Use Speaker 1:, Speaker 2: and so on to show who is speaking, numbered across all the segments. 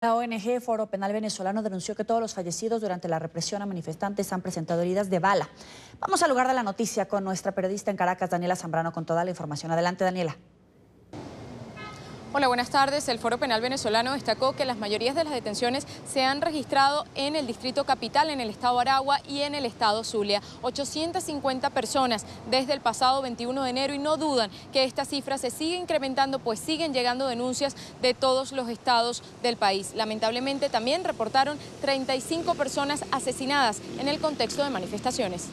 Speaker 1: La ONG Foro Penal Venezolano denunció que todos los fallecidos durante la represión a manifestantes han presentado heridas de bala. Vamos al lugar de la noticia con nuestra periodista en Caracas, Daniela Zambrano, con toda la información. Adelante, Daniela.
Speaker 2: Hola, buenas tardes. El Foro Penal Venezolano destacó que las mayorías de las detenciones se han registrado en el Distrito Capital, en el Estado Aragua y en el Estado Zulia. 850 personas desde el pasado 21 de enero y no dudan que esta cifra se sigue incrementando, pues siguen llegando denuncias de todos los estados del país. Lamentablemente también reportaron 35 personas asesinadas en el contexto de manifestaciones.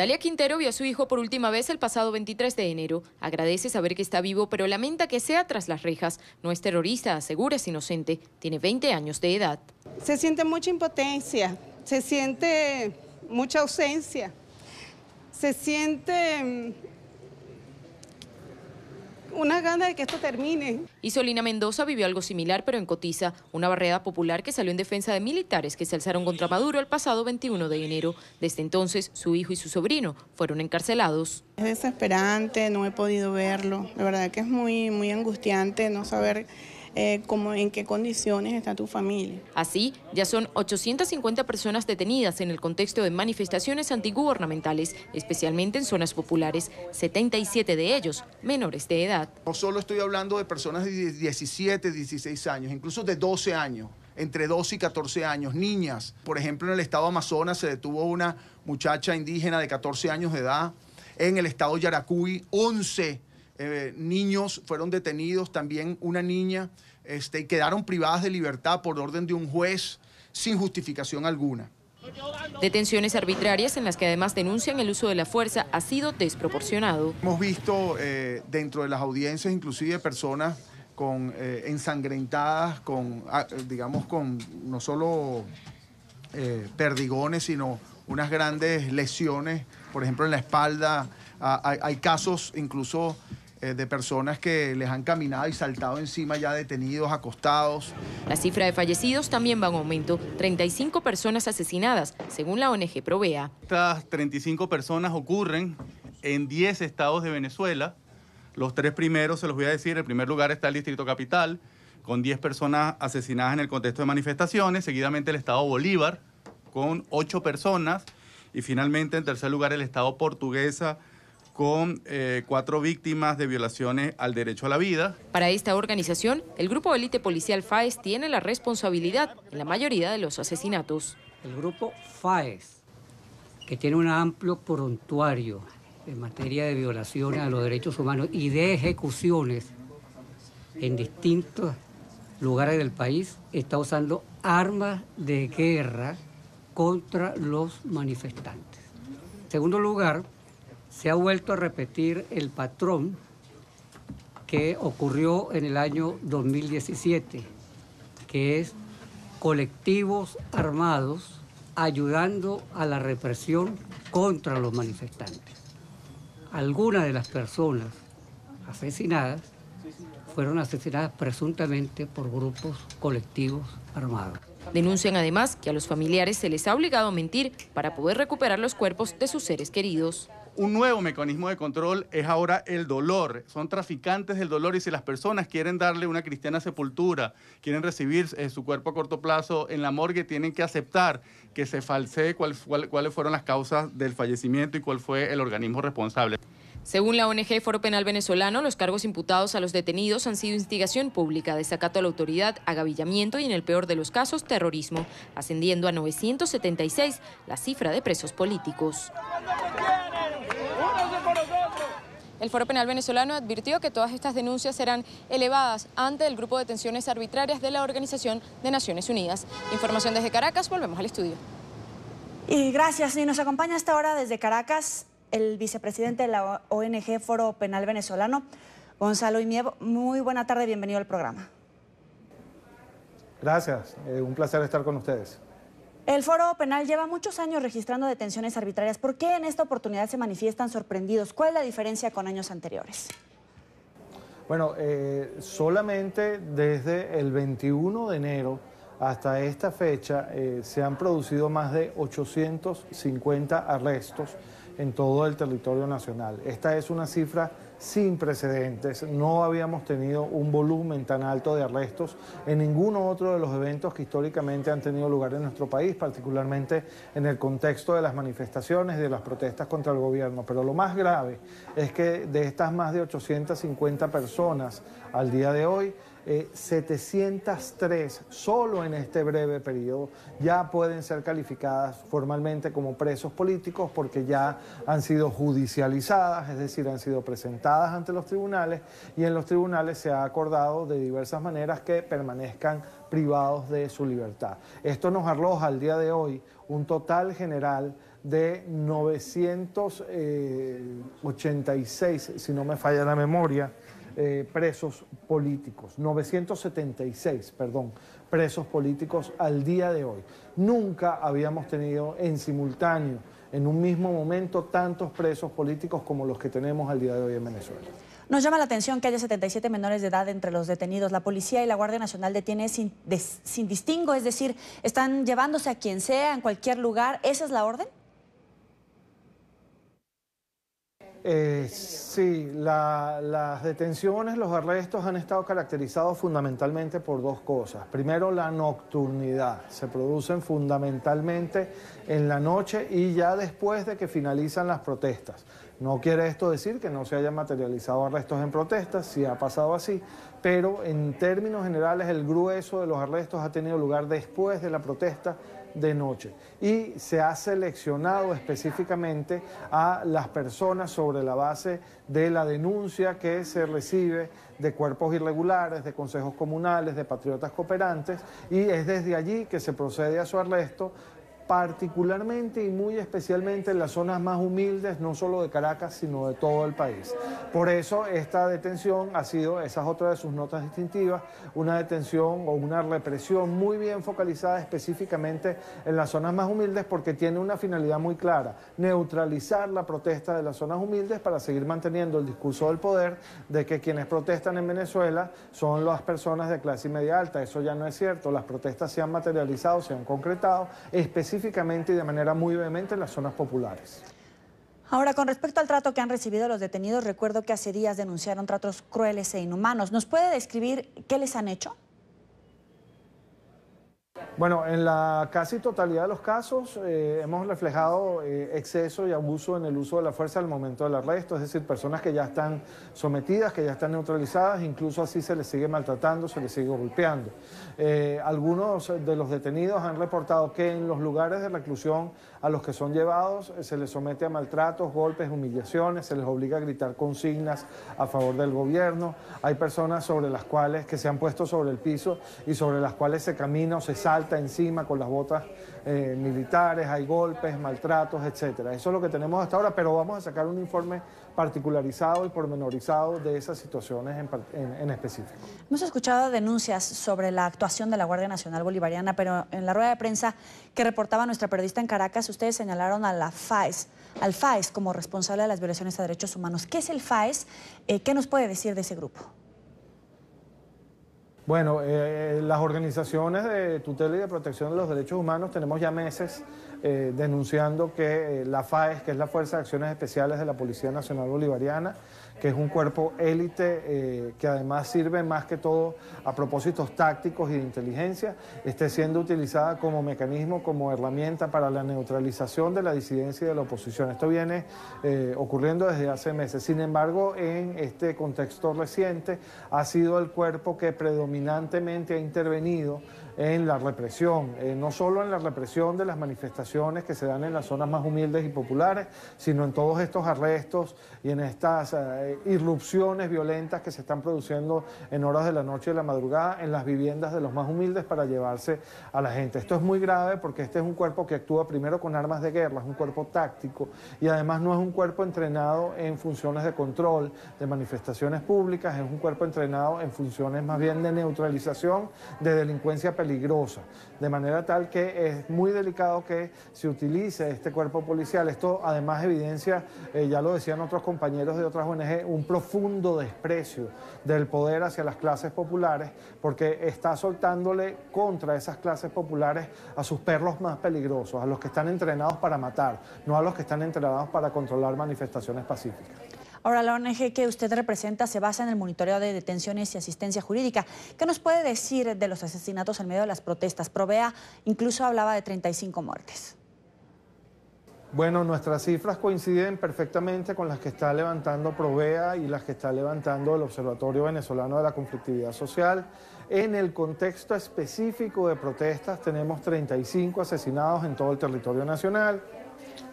Speaker 2: Dalia Quintero vio a su hijo por última vez el pasado 23 de enero. Agradece saber que está vivo, pero lamenta que sea tras las rejas. No es terrorista, asegura es inocente. Tiene 20 años de edad.
Speaker 3: Se siente mucha impotencia, se siente mucha ausencia, se siente mm, una gana de que esto termine.
Speaker 2: Isolina Mendoza vivió algo similar, pero en Cotiza, una barrera popular que salió en defensa de militares que se alzaron contra Maduro el pasado 21 de enero. Desde entonces, su hijo y su sobrino fueron encarcelados.
Speaker 3: Es desesperante, no he podido verlo. La verdad que es muy, muy angustiante no saber eh, en qué condiciones está tu familia.
Speaker 2: Así, ya son 850 personas detenidas en el contexto de manifestaciones antigubernamentales, especialmente en zonas populares, 77 de ellos menores de edad.
Speaker 4: No solo estoy hablando de personas de 17, 16 años, incluso de 12 años entre 12 y 14 años, niñas. Por ejemplo, en el estado Amazonas se detuvo una muchacha indígena de 14 años de edad. En el estado Yaracuy, 11 eh, niños fueron detenidos, también una niña, este, y quedaron privadas de libertad por orden de un juez sin justificación alguna.
Speaker 2: Detenciones arbitrarias en las que además denuncian el uso de la fuerza ha sido desproporcionado.
Speaker 4: Hemos visto eh, dentro de las audiencias inclusive personas con eh, ensangrentadas, con, ah, digamos, con no solo perdigones, sino unas grandes lesiones, por ejemplo en la espalda. Ah, hay, casos incluso eh, de personas que les han caminado y saltado encima ya detenidos, acostados.
Speaker 2: La cifra de fallecidos también va en aumento, 35 personas asesinadas, según la ONG Provea.
Speaker 5: Estas 35 personas ocurren en 10 estados de Venezuela. Los tres primeros se los voy a decir. En primer lugar está el Distrito Capital, con 10 personas asesinadas en el contexto de manifestaciones. Seguidamente el estado Bolívar, con 8 personas. Y finalmente, en tercer lugar, el estado Portuguesa, con eh, cuatro víctimas de violaciones al derecho a la vida.
Speaker 2: Para esta organización, el grupo élite policial FAES tiene la responsabilidad en la mayoría de los asesinatos.
Speaker 6: El grupo FAES, que tiene un amplio prontuario en materia de violaciones a los derechos humanos y de ejecuciones en distintos lugares del país, está usando armas de guerra contra los manifestantes. En segundo lugar, se ha vuelto a repetir el patrón que ocurrió en el año 2017, que es colectivos armados ayudando a la represión contra los manifestantes. Algunas de las personas asesinadas fueron asesinadas presuntamente por grupos colectivos armados.
Speaker 2: Denuncian además que a los familiares se les ha obligado a mentir para poder recuperar los cuerpos de sus seres queridos.
Speaker 5: Un nuevo mecanismo de control es ahora el dolor. Son traficantes del dolor y si las personas quieren darle una cristiana sepultura, quieren recibir eh, su cuerpo a corto plazo en la morgue, tienen que aceptar que se falsee cuáles fueron las causas del fallecimiento y cuál fue el organismo responsable.
Speaker 2: Según la ONG Foro Penal Venezolano, los cargos imputados a los detenidos han sido instigación pública, desacato a la autoridad, agavillamiento y, en el peor de los casos, terrorismo, ascendiendo a 976 la cifra de presos políticos. El Foro Penal Venezolano advirtió que todas estas denuncias serán elevadas ante el grupo de detenciones arbitrarias de la Organización de Naciones Unidas. Información desde Caracas, volvemos al estudio.
Speaker 1: Y gracias, y nos acompaña hasta ahora desde Caracas el vicepresidente de la ONG Foro Penal Venezolano, Gonzalo Imievo. Muy buena tarde, bienvenido al programa.
Speaker 7: Gracias, eh, un placer estar con ustedes.
Speaker 1: El Foro Penal lleva muchos años registrando detenciones arbitrarias. ¿Por qué en esta oportunidad se manifiestan sorprendidos? ¿Cuál es la diferencia con años anteriores?
Speaker 7: Bueno, eh, solamente desde el 21 de enero hasta esta fecha eh, se han producido más de 850 arrestos en todo el territorio nacional. Esta es una cifra sin precedentes. No habíamos tenido un volumen tan alto de arrestos en ninguno otro de los eventos que históricamente han tenido lugar en nuestro país, particularmente en el contexto de las manifestaciones y de las protestas contra el gobierno. Pero lo más grave es que de estas más de 850 personas al día de hoy, 703 eh, solo en este breve periodo ya pueden ser calificadas formalmente como presos políticos porque ya han sido judicializadas, es decir, han sido presentadas ante los tribunales y en los tribunales se ha acordado de diversas maneras que permanezcan privados de su libertad. Esto nos arroja al día de hoy un total general de 986, eh, si no me falla la memoria, eh, presos políticos, 976, perdón, presos políticos al día de hoy. Nunca habíamos tenido en simultáneo, en un mismo momento, tantos presos políticos como los que tenemos al día de hoy en Venezuela.
Speaker 1: Nos llama la atención que haya 77 menores de edad entre los detenidos. La policía y la Guardia Nacional detienen sin, sin distingo, es decir, están llevándose a quien sea, en cualquier lugar. ¿Esa es la orden?
Speaker 7: Eh, sí, las detenciones, los arrestos han estado caracterizados fundamentalmente por dos cosas. Primero, la nocturnidad. Se producen fundamentalmente en la noche y ya después de que finalizan las protestas. No quiere esto decir que no se hayan materializado arrestos en protestas, sí ha pasado así, pero en términos generales el grueso de los arrestos ha tenido lugar después de la protesta de noche. Y se ha seleccionado específicamente a las personas sobre la base de la denuncia que se recibe de cuerpos irregulares, de consejos comunales, de patriotas cooperantes y es desde allí que se procede a su arresto particularmente y muy especialmente en las zonas más humildes, no solo de Caracas, sino de todo el país. Por eso esta detención ha sido, esa es otra de sus notas distintivas, una detención o una represión muy bien focalizada específicamente en las zonas más humildes porque tiene una finalidad muy clara, neutralizar la protesta de las zonas humildes para seguir manteniendo el discurso del poder de que quienes protestan en Venezuela son las personas de clase media alta. Eso ya no es cierto, las protestas se han materializado, se han concretado específicamente específicamente y de manera muy vehemente en las zonas populares.
Speaker 1: Ahora, con respecto al trato que han recibido los detenidos, recuerdo que hace días denunciaron tratos crueles e inhumanos. ¿Nos puede describir qué les han hecho?
Speaker 7: Bueno, en la casi totalidad de los casos eh, hemos reflejado eh, exceso y abuso en el uso de la fuerza al momento del arresto, es decir, personas que ya están sometidas, que ya están neutralizadas, incluso así se les sigue maltratando, se les sigue golpeando. Eh, algunos de los detenidos han reportado que en los lugares de reclusión a los que son llevados se les somete a maltratos, golpes, humillaciones, se les obliga a gritar consignas a favor del gobierno. Hay personas sobre las cuales que se han puesto sobre el piso y sobre las cuales se camina o se salta encima con las botas eh, militares, hay golpes, maltratos, etcétera. Eso es lo que tenemos hasta ahora, pero vamos a sacar un informe particularizado y pormenorizado de esas situaciones en, específico.
Speaker 1: Hemos escuchado denuncias sobre la actuación de la Guardia Nacional Bolivariana, pero en la rueda de prensa que reportaba nuestra periodista en Caracas, ustedes señalaron a la FAES, al FAES como responsable de las violaciones a derechos humanos. ¿Qué es el FAES? Eh, ¿Qué nos puede decir de ese grupo?
Speaker 7: Bueno, eh, las organizaciones de tutela y de protección de los derechos humanos tenemos ya meses eh, denunciando que eh, la FAES, que es la Fuerza de Acciones Especiales de la Policía Nacional Bolivariana, que es un cuerpo élite eh, que además sirve más que todo a propósitos tácticos y de inteligencia, esté siendo utilizada como mecanismo, como herramienta para la neutralización de la disidencia y de la oposición. Esto viene eh, ocurriendo desde hace meses. Sin embargo, en este contexto reciente ha sido el cuerpo que predominantemente ha intervenido en la represión, eh, no solo en la represión de las manifestaciones que se dan en las zonas más humildes y populares, sino en todos estos arrestos y en estas eh, irrupciones violentas que se están produciendo en horas de la noche y de la madrugada en las viviendas de los más humildes para llevarse a la gente. Esto es muy grave porque este es un cuerpo que actúa primero con armas de guerra, es un cuerpo táctico y además no es un cuerpo entrenado en funciones de control de manifestaciones públicas, es un cuerpo entrenado en funciones más bien de neutralización de delincuencia peligrosa, de manera tal que es muy delicado que se utilice este cuerpo policial. Esto además evidencia, eh, ya lo decían otros compañeros de otras ONG, un profundo desprecio del poder hacia las clases populares, porque está soltándole contra esas clases populares a sus perros más peligrosos, a los que están entrenados para matar, no a los que están entrenados para controlar manifestaciones pacíficas.
Speaker 1: Ahora, la ONG que usted representa se basa en el monitoreo de detenciones y asistencia jurídica. ¿Qué nos puede decir de los asesinatos en medio de las protestas? Provea incluso hablaba de 35 muertes.
Speaker 7: Bueno, nuestras cifras coinciden perfectamente con las que está levantando Provea y las que está levantando el Observatorio Venezolano de la Conflictividad Social. En el contexto específico de protestas tenemos 35 asesinados en todo el territorio nacional,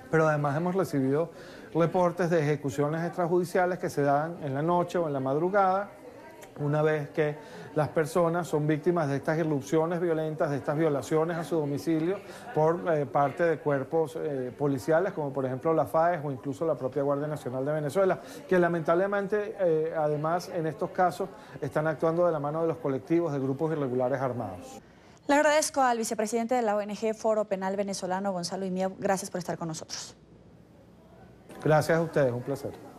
Speaker 7: pero además hemos recibido reportes de ejecuciones extrajudiciales que se dan en la noche o en la madrugada, una vez que las personas son víctimas de estas irrupciones violentas, de estas violaciones a su domicilio por eh, parte de cuerpos eh, policiales, como por ejemplo la FAES o incluso la propia Guardia Nacional de Venezuela, que lamentablemente eh, además en estos casos están actuando de la mano de los colectivos de grupos irregulares armados.
Speaker 1: Le agradezco al vicepresidente de la ONG Foro Penal Venezolano, Gonzalo Imiev. Gracias por estar con nosotros.
Speaker 7: Gracias a ustedes, un placer.